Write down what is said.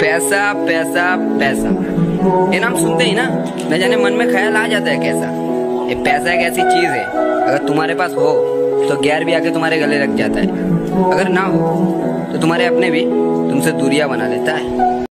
पैसा पैसा पैसा। ये नाम सुनते ही ना न जाने मन में ख्याल आ जाता है कैसा। ये पैसा एक ऐसी चीज़ है, अगर तुम्हारे पास हो तो गैर भी आके तुम्हारे गले लग जाता है। अगर ना हो तो तुम्हारे अपने भी तुमसे दूरिया बना लेता है।